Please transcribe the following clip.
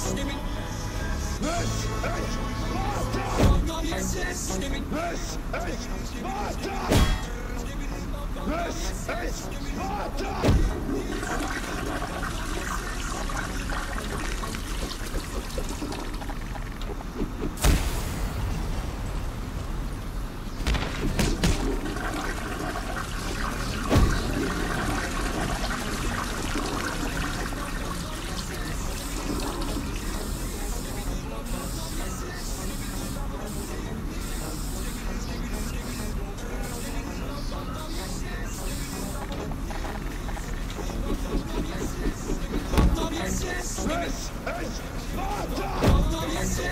system. This is Sparta! This is Sparta!